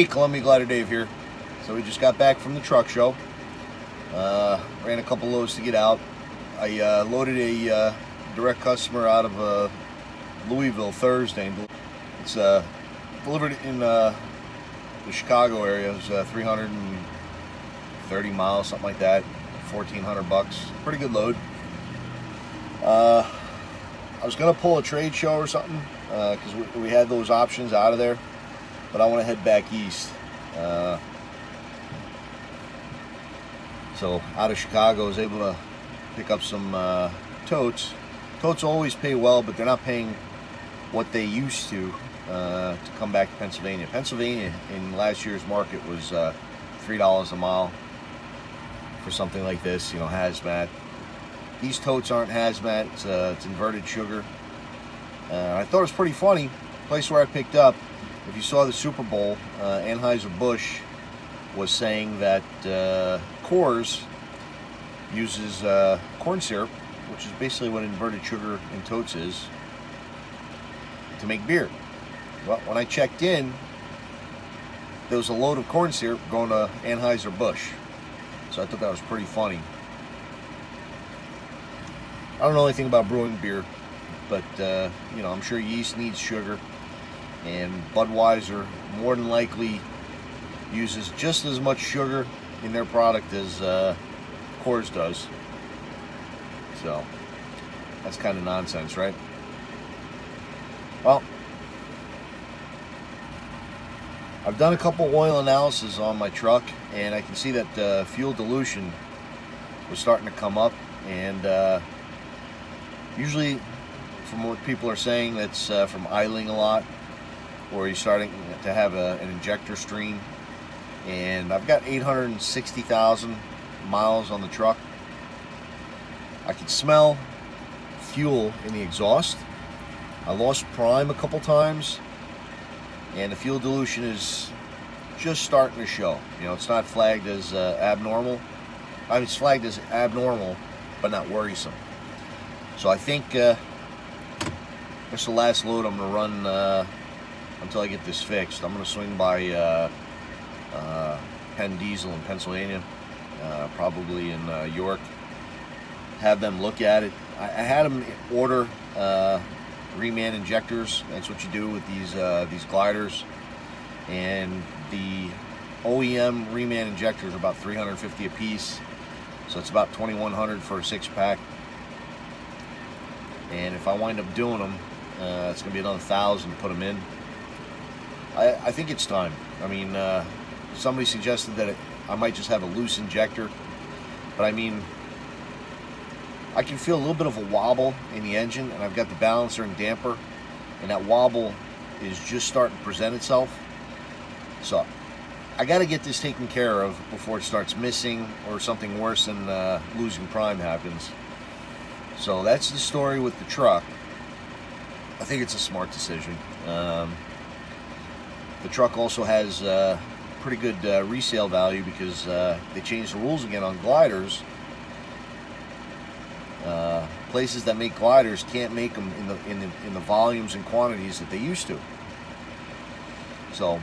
Hey, Columbia Glider Dave here. So we just got back from the truck show. Uh, ran a couple loads to get out. I uh, loaded a uh, direct customer out of uh, Louisville Thursday. It's uh, delivered in uh, the Chicago area. It was uh, 330 miles, something like that. 1400 bucks. Pretty good load. I was gonna pull a trade show or something because we, we had those options out of there, but I want to head back east. Uh, so out of Chicago, I was able to pick up some uh, totes. Totes always pay well, but they're not paying what they used to uh, to come back to Pennsylvania. Pennsylvania in last year's market was uh, three dollars a mile for something like this, you know, hazmat. These totes aren't hazmat; it's, uh, it's inverted sugar. Uh, I thought it was pretty funny. Place where I picked up. If you saw the Super Bowl, uh, Anheuser Busch was saying that uh, Coors uses uh, corn syrup, which is basically what inverted sugar in totes is, to make beer. Well, when I checked in, there was a load of corn syrup going to Anheuser Busch, so I thought that was pretty funny. I don't know anything about brewing beer, but uh, you know I'm sure yeast needs sugar, and Budweiser more than likely uses just as much sugar in their product as uh, Coors does. So that's kind of nonsense, right? Well, I've done a couple oil analysis on my truck, and I can see that uh, fuel dilution was starting to come up, and uh, usually, from what people are saying, that's uh, from idling a lot, or you're starting to have a, an injector stream. And I've got 860,000 miles on the truck. I can smell fuel in the exhaust. I lost prime a couple times, and the fuel dilution is just starting to show. You know, it's not flagged as uh, abnormal. I mean, it's flagged as abnormal, but not worrisome. So I think uh, that's the last load I'm going to run uh, until I get this fixed. I'm going to swing by uh, uh, Penn Diesel in Pennsylvania, uh, probably in uh, York. Have them look at it. I, I had them order uh, reman injectors. That's what you do with these uh, these gliders. And the OEM reman injectors are about 350 a piece, so it's about 2,100 for a six pack. And if I wind up doing them, uh, it's gonna be another thousand to put them in. I, I think it's time. I mean, uh, somebody suggested that it, I might just have a loose injector, but I mean, I can feel a little bit of a wobble in the engine, and I've got the balancer and damper, and that wobble is just starting to present itself. So I got to get this taken care of before it starts missing or something worse than uh, losing prime happens. So that's the story with the truck. I think it's a smart decision. Um, the truck also has uh, pretty good uh, resale value because uh, they changed the rules again on gliders. Uh, places that make gliders can't make them in the, in the in the volumes and quantities that they used to. So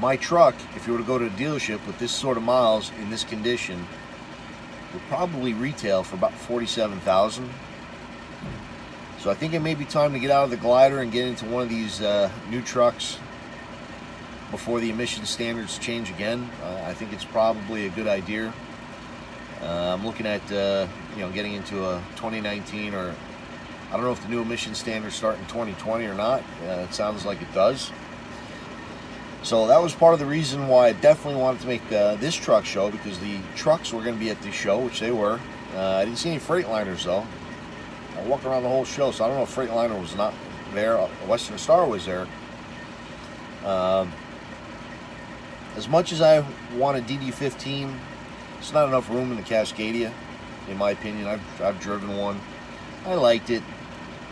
my truck, if you were to go to a dealership with this sort of miles in this condition, would probably retail for about forty-seven thousand. So I think it may be time to get out of the glider and get into one of these uh, new trucks before the emission standards change again. Uh, I think it's probably a good idea. Uh, I'm looking at uh, you know getting into a 2019 or I don't know if the new emission standards start in 2020 or not. Uh, it sounds like it does. So that was part of the reason why I definitely wanted to make uh, this truck show because the trucks were going to be at the show, which they were. I didn't see any Freightliners though. I walked around the whole show, so I don't know if Freightliner was not there. Western Star was there. Um, as much as I want a DD15, it's not enough room in the Cascadia, in my opinion. I've, I've driven one. I liked it.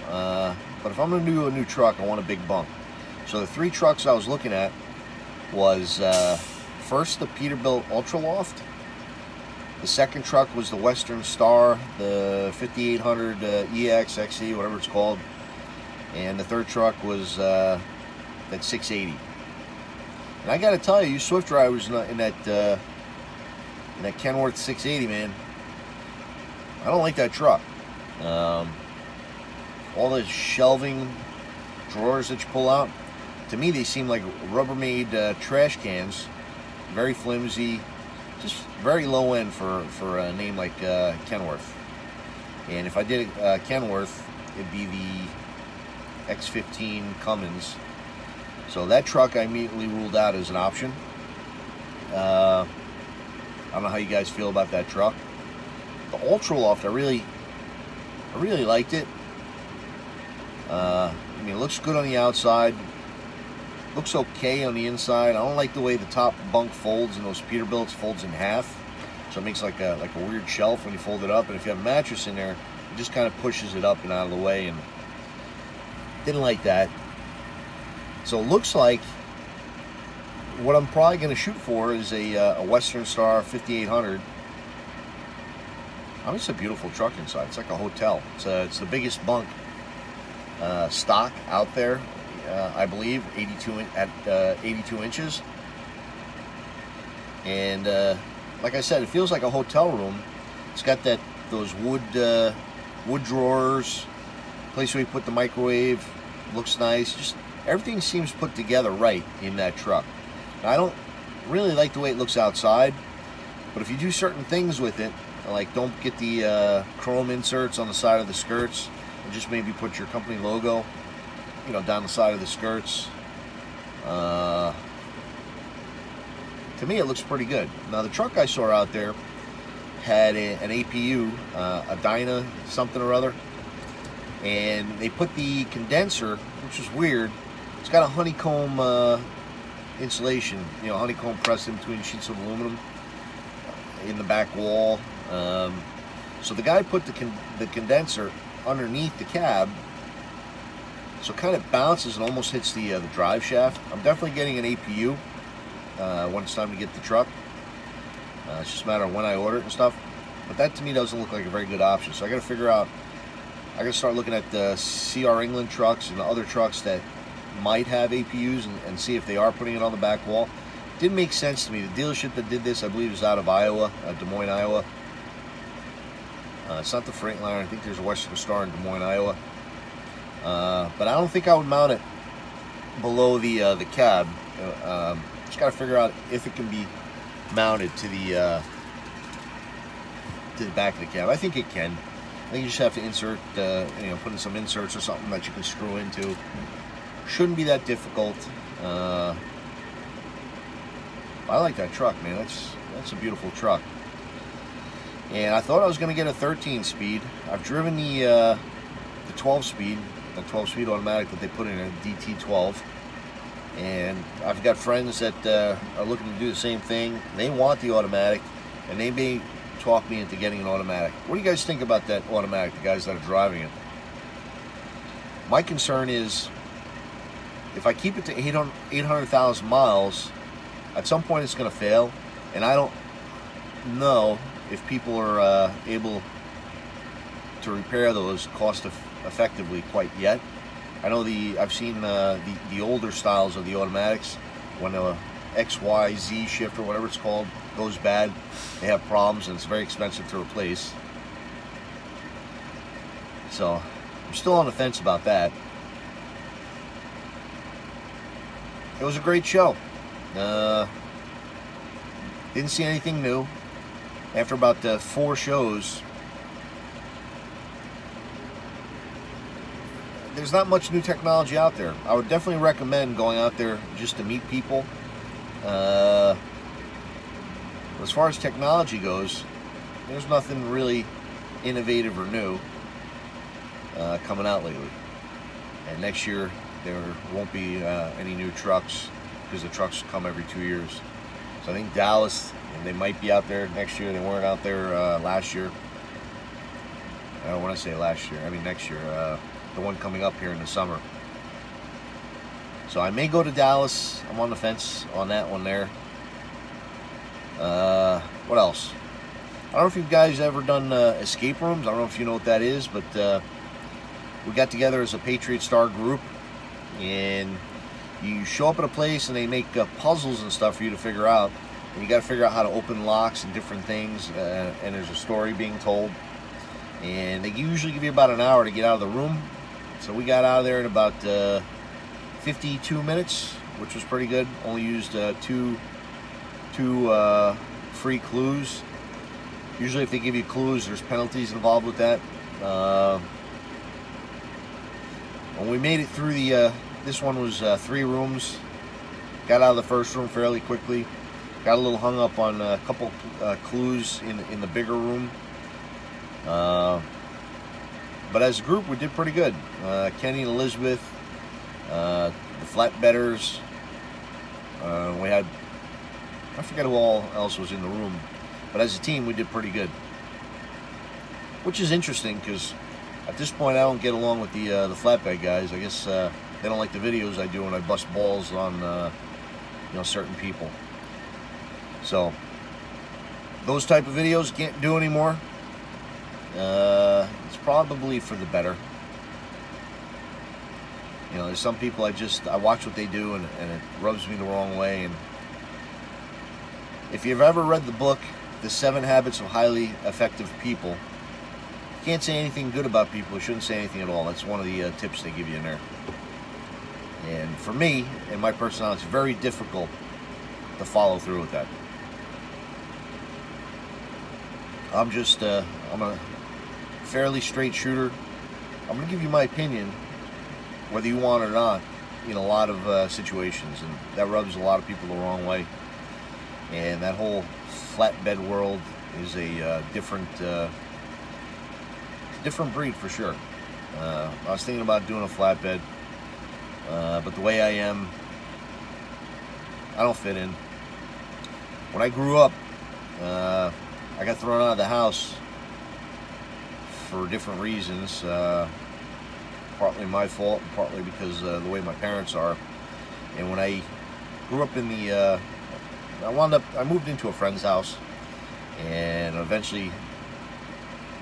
Uh, but if I'm going to do a new truck, I want a big bunk. So the three trucks I was looking at was uh, first the Peterbilt Ultraloft. The second truck was the Western Star, the 5800 uh, EX, XE, whatever it's called. And the third truck was uh, that 680. And I got to tell you, you Swift drivers in, in that uh, in that Kenworth 680, man, I don't like that truck. Um, all the shelving drawers that you pull out, to me they seem like Rubbermaid uh, trash cans, very flimsy, just very low end for, for a name like uh, Kenworth. And if I did uh, Kenworth, it'd be the X15 Cummins. So that truck I immediately ruled out as an option. Uh, I don't know how you guys feel about that truck. The Ultraloft, I really, I really liked it. Uh, I mean, it looks good on the outside. Looks okay on the inside. I don't like the way the top bunk folds in those Peterbilts folds in half. So it makes like a like a weird shelf when you fold it up. And if you have a mattress in there, it just kind of pushes it up and out of the way. And didn't like that. So it looks like what I'm probably going to shoot for is a, uh, a Western Star 5800. I mean, it's a beautiful truck inside. It's like a hotel. It's, a, it's the biggest bunk uh, stock out there, uh, I believe, 82 in, at uh, 82 inches. And uh, like I said, it feels like a hotel room. It's got that those wood uh, wood drawers, place where you put the microwave. Looks nice. Just everything seems put together right in that truck. I don't really like the way it looks outside, but if you do certain things with it, like don't get the uh, chrome inserts on the side of the skirts, and just maybe put your company logo, you know, down the side of the skirts. Uh, to me, it looks pretty good. Now, the truck I saw out there had a, an APU, uh, a Dyna something or other, and they put the condenser, which was weird. It's got a honeycomb uh, insulation, you know, honeycomb pressed in between sheets of aluminum in the back wall. Um, so the guy put the, con the condenser underneath the cab, so it kind of bounces and almost hits the, uh, the drive shaft. I'm definitely getting an APU uh, when it's time to get the truck. Uh, it's just a matter of when I order it and stuff. But that to me doesn't look like a very good option. So I got to figure out, I got to start looking at the CR England trucks and the other trucks that might have APUs and, and, see if they are putting it on the back wall. Didn't make sense to me. The dealership that did this, I believe, is out of Iowa, uh, Des Moines, Iowa. Uh, it's not the Freightliner. I think there's a Western Star in Des Moines, Iowa. Uh, but I don't think I would mount it below the uh, the cab. Uh, um, just got to figure out if it can be mounted to the uh, to the back of the cab. I think it can. I think you just have to insert, uh, you know, put in some inserts or something that you can screw into. Shouldn't be that difficult. I like that truck, man. That's that's a beautiful truck. And I thought I was to get a 13 speed. I've driven the the 12 speed, the 12 speed automatic that they put in a DT12. And I've got friends that uh, are looking to do the same thing. They want the automatic, and they may talk me into getting an automatic. What do you guys think about that automatic, the guys that are driving it? My concern is if I keep it to 800,000 miles, at some point it's going to fail. And I don't know if people are uh, able to repair those cost effectively quite yet. I know the I've seen uh, the, the older styles of the automatics when a XYZ shift or whatever it's called goes bad, they have problems and it's very expensive to replace. So I'm still on the fence about that. It was a great show. Uh, didn't see anything new. After about uh, four shows, there's not much new technology out there. I would definitely recommend going out there just to meet people. Uh, as far as technology goes, there's nothing really innovative or new uh, coming out lately. And next year, there won't be uh, any new trucks because the trucks come every two years. So I think Dallas, they might be out there next year. They weren't out there uh, last year. I don't want to say last year. I mean next year. The one coming up here in the summer. So I may go to Dallas. I'm on the fence on that one there. Uh, what else? I don't know if you guys ever done uh, escape rooms. I don't know if you know what that is, but uh, we got together as a Patriot Star group and you show up at a place and they make uh, puzzles and stuff for you to figure out. And you got to figure out how to open locks and different things. Uh, and there's a story being told. And they usually give you about an hour to get out of the room. So we got out of there in about uh, 52 minutes, which was pretty good. Only used uh, two, two uh, free clues. Usually if they give you clues, there's penalties involved with that. Uh, when we made it through the, uh, this one was uh, three rooms. Got out of the first room fairly quickly. Got a little hung up on a couple clues in, in the bigger room. But as a group, we did pretty good. Uh, Kenny and Elizabeth, uh, the flatbedders. Uh, we had, I forget who all else was in the room. But as a team, we did pretty good. Which is interesting because at this point, I don't get along with the uh, the flatbed guys. I guess uh, they don't like the videos I do when I bust balls on uh, you know certain people. So those type of videos can't do anymore. Uh, it's probably for the better. You know, there's some people I just I watch what they do and, and it rubs me the wrong way. And if you've ever read the book the Seven Habits of Highly Effective People. You can't say anything good about people. You shouldn't say anything at all. That's one of the uh, tips they give you in there. And for me and my personality, it's very difficult to follow through with that. I'm just, uh, I'm a fairly straight shooter. I'm going to give you my opinion, whether you want it or not, in a lot of uh, situations. And that rubs a lot of people the wrong way. And that whole flatbed world is a uh, different uh, different breed for sure. Uh, I was thinking about doing a flatbed, uh, but the way I am, I don't fit in. When I grew up, uh, I got thrown out of the house for different reasons. Uh, partly my fault, partly because the way my parents are. And when I grew up in the I wound up, I moved into a friend's house and eventually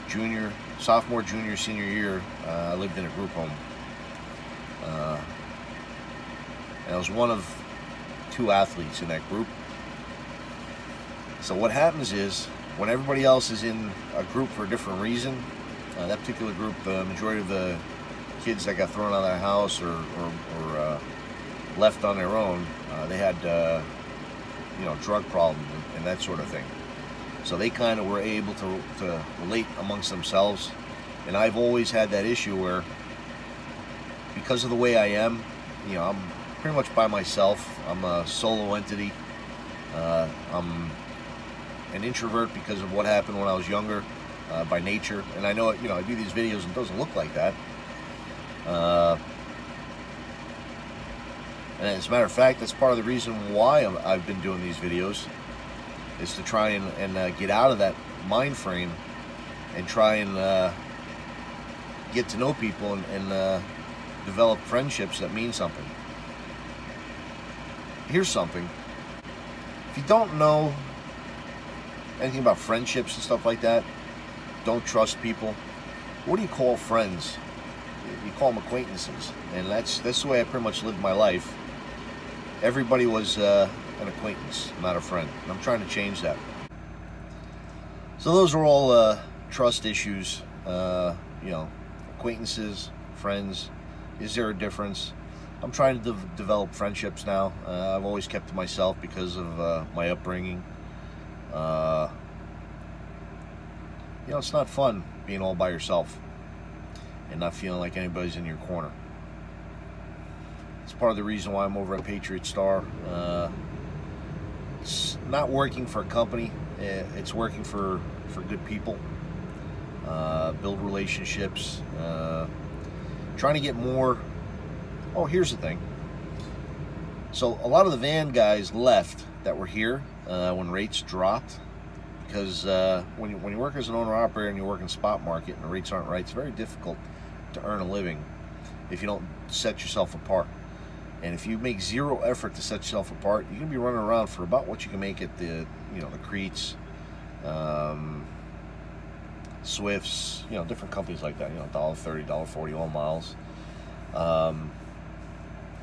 junior, sophomore, junior, senior year, uh, I lived in a group home. Uh, and I was one of two athletes in that group. So what happens is, when everybody else is in a group for a different reason, uh, that particular group, the majority of the kids that got thrown out of their house or, or, or uh, left on their own, uh, they had uh, you know, drug problems and, and that sort of thing. So they kind of were able to, to relate amongst themselves. And I've always had that issue where, because of the way I am, you know, I'm pretty much by myself. I'm a solo entity. Uh, I'm an introvert because of what happened when I was younger uh, by nature. And I know, you know, I do these videos and it doesn't look like that. Uh, and as a matter of fact, that's part of the reason why i have been doing these videos, is to try and, and uh, get out of that mind frame and try and uh, get to know people and, and uh, develop friendships that mean something. Here's something. If you don't know anything about friendships and stuff like that, don't trust people, what do you call friends? You call them acquaintances. And that's, that's the way I pretty much lived my life everybody was uh, an acquaintance, not a friend. And I'm trying to change that. So those are all uh, trust issues. Uh, you know, acquaintances, friends. Is there a difference? I'm trying to de develop friendships now. Uh, I've always kept to myself because of uh, my upbringing. Uh, you know, it's not fun being all by yourself and not feeling like anybody's in your corner. It's part of the reason why I'm over at Patriot Star. Uh, it's not working for a company. Eh, it's working for, for good people. Uh, build relationships. Uh, trying to get more. Oh, here's the thing. So a lot of the van guys left that were here uh, when rates dropped because uh, when, you, when you work as an owner-operator and you work in spot market and the rates aren't right, it's very difficult to earn a living if you don't set yourself apart. And if you make zero effort to set yourself apart, you're gonna be running around for about what you can make at the, you know, the Cretes, um, Swifts, you know, different companies like that. You know, dollar thirty, dollar forty, all miles. Um,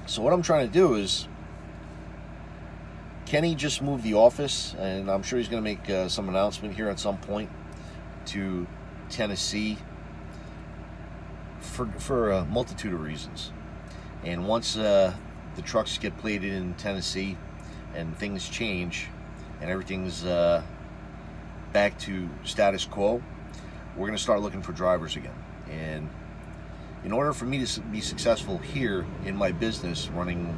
So what I'm trying to do is, Kenny just moved the office, and I'm sure he's going to make uh, some announcement here at some point to Tennessee for for a multitude of reasons. And once uh, the trucks get plated in Tennessee and things change and everything's uh, back to status quo, we're going to start looking for drivers again. And in order for me to be successful here in my business, running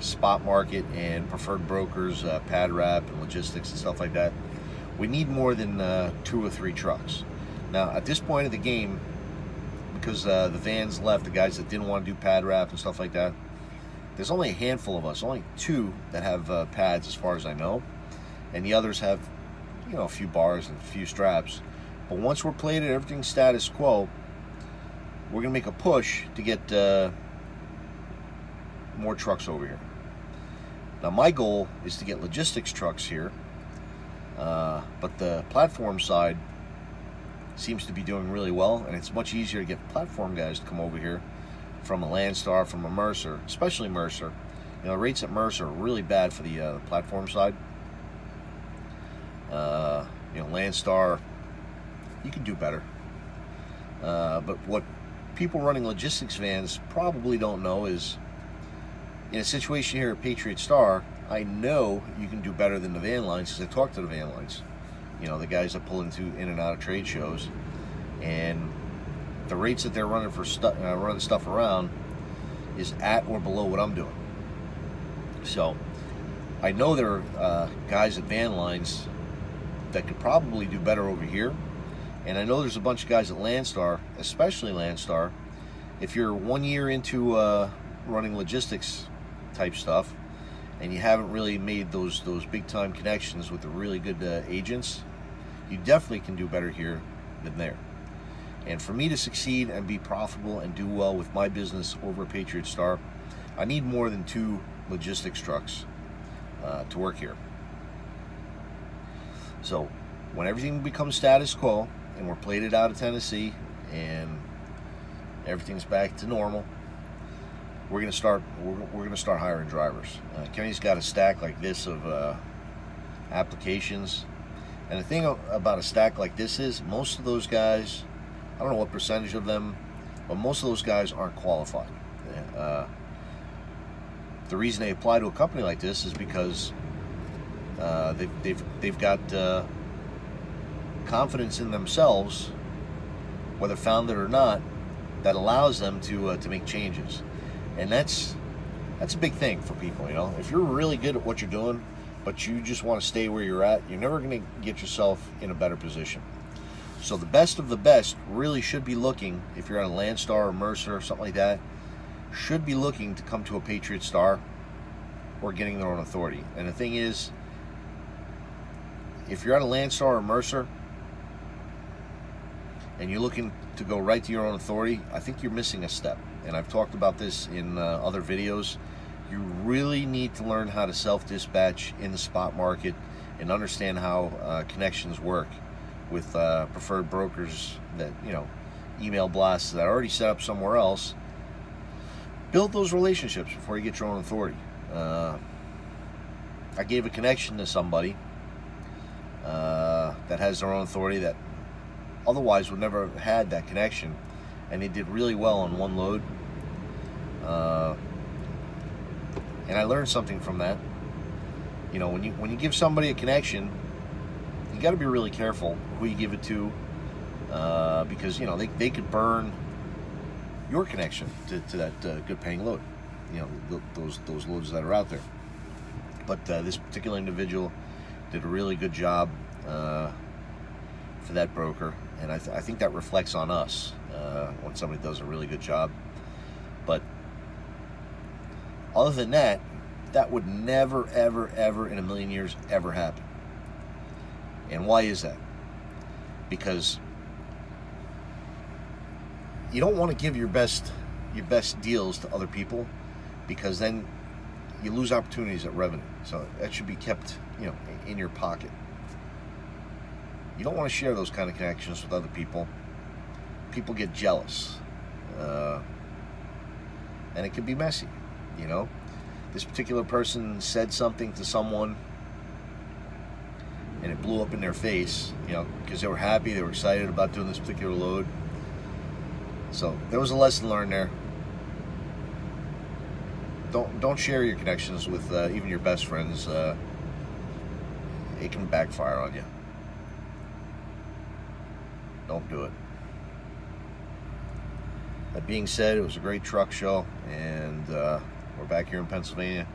spot market and preferred brokers, uh, pad wrap and logistics and stuff like that, we need more than uh, two or three trucks. Now, at this point of the game, because uh, the vans left, the guys that didn't want to do pad wrap and stuff like that, there's only a handful of us, only two that have uh, pads as far as I know, and the others have, you know, a few bars and a few straps. But once we're plated, everything's status quo, we're gonna make a push to get uh, more trucks over here. Now my goal is to get logistics trucks here, uh, but the platform side seems to be doing really well, and it's much easier to get platform guys to come over here from a Landstar, from a Mercer, especially Mercer. You know, rates at Mercer are really bad for the uh, platform side. Uh, you know, Landstar, you can do better. Uh, but what people running logistics vans probably don't know is in a situation here at Patriot Star, I know you can do better than the van lines because I talked to the van lines. You know, the guys that pull into in and out of trade shows. And the rates that they're running for uh, running stuff around is at or below what I'm doing. So I know there are uh, guys at van lines that could probably do better over here. And I know there's a bunch of guys at Landstar, especially Landstar. If you're one year into uh, running logistics type stuff, and you haven't really made those those big time connections with the really good uh, agents, you definitely can do better here than there. And for me to succeed and be profitable and do well with my business over Patriot Star, I need more than two logistics trucks uh, to work here. So when everything becomes status quo and we're plated out of Tennessee and everything's back to normal, we're gonna start. We're, we're gonna start hiring drivers. Uh, Kenny's got a stack like this of uh, applications, and the thing about a stack like this is most of those guys I don't know what percentage of them, but most of those guys aren't qualified. Uh, the reason they apply to a company like this is because uh, they've, they've, they've got uh, confidence in themselves, whether founded or not, that allows them to, uh, to make changes. And that's, that's a big thing for people, you know. If you're really good at what you're doing, but you just want to stay where you're at, you're never going to get yourself in a better position. So the best of the best really should be looking, if you're on a Landstar or Mercer or something like that, should be looking to come to a Patriot Star or getting their own authority. And the thing is, if you're on a Landstar or Mercer and you're looking to go right to your own authority, I think you're missing a step. And I've talked about this in uh, other videos. You really need to learn how to self-dispatch in the spot market and understand how uh, connections work with uh, preferred brokers that, you know, email blasts that are already set up somewhere else. Build those relationships before you get your own authority. Uh, I gave a connection to somebody uh, that has their own authority that otherwise would never have had that connection and they did really well on one load. Uh, and I learned something from that. You know when you when you give somebody a connection you got to be really careful who you give it to uh, because you know they, they could burn your connection to, to that uh, good paying load you know th those those loads that are out there. But uh, this particular individual did a really good job uh, for that broker and I, th I, think that reflects on us uh, when somebody does a really good job but other than that that would never ever ever in a million years ever happen and why is that? Because you don't want to give your best your best deals to other people because then you lose opportunities at revenue. So that should be kept, you know, in your pocket. You don't want to share those kind of connections with other people. People get jealous. Uh, and it can be messy. You know, this particular person said something to someone and it blew up in their face, you know, because they were happy, they were excited about doing this particular load. So there was a lesson learned there. Don't don't share your connections with uh, even your best friends. Uh, it can backfire on you. Don't do it. That being said, it was a great truck show, and uh, we're back here in Pennsylvania.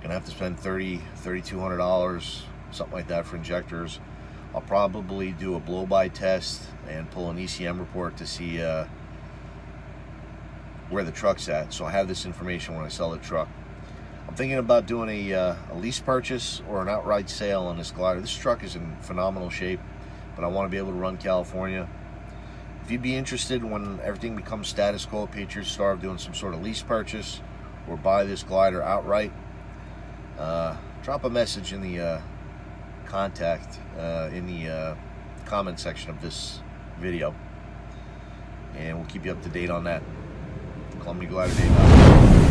Gonna have to spend 30 $3,200, something like that for injectors. I'll probably do a blow-by test and pull an ECM report to see uh, where the truck's at. So I have this information when I sell the truck. I'm thinking about doing a, uh, a lease purchase or an outright sale on this glider. This truck is in phenomenal shape, but I want to be able to run California. If you'd be interested when everything becomes status quo at Patriot Star of doing some sort of lease purchase or buy this glider outright, uh, drop a message in the uh, contact uh, in the uh, comment section of this video and we'll keep you up to date on that. Columbia Glider Dave